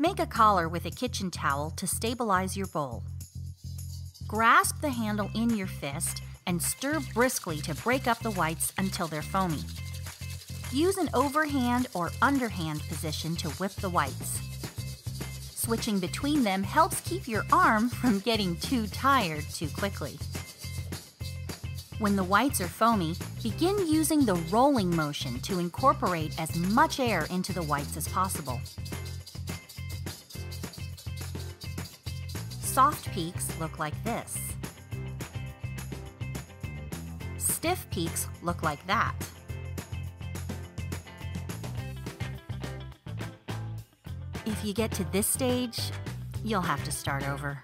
Make a collar with a kitchen towel to stabilize your bowl. Grasp the handle in your fist and stir briskly to break up the whites until they're foamy. Use an overhand or underhand position to whip the whites. Switching between them helps keep your arm from getting too tired too quickly. When the whites are foamy, begin using the rolling motion to incorporate as much air into the whites as possible. Soft peaks look like this. Stiff peaks look like that. If you get to this stage, you'll have to start over.